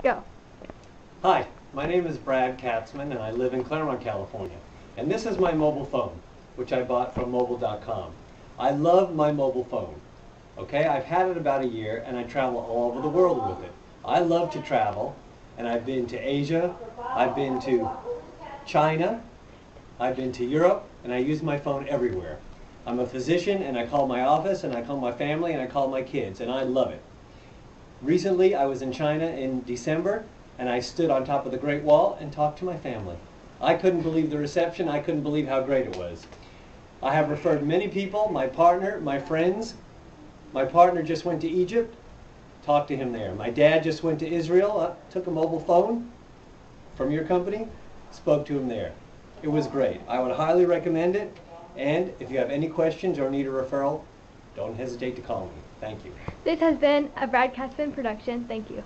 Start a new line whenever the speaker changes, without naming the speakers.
Go.
Hi, my name is Brad Katzman and I live in Claremont, California. And this is my mobile phone, which I bought from mobal.com. I love my mobile phone. Okay, I've had it about a year and I travel all over the world with it. I love to travel and I've been to Asia, I've been to China, I've been to Europe, and I use my phone everywhere. I'm a physician and I call my office and I call my family and I call my kids and I love it. Recently, I was in China in December and I stood on top of the Great Wall and talked to my family. I couldn't believe the reception. I couldn't believe how great it was. I have referred many people, my partner, my friends. My partner just went to Egypt, talked to him there. My dad just went to Israel, uh, took a mobile phone from your company, spoke to him there. It was great. I would highly recommend it. And if you have any questions or need a referral, don't hesitate to call me. Thank you.
This has been a Brad Katzman production. Thank you.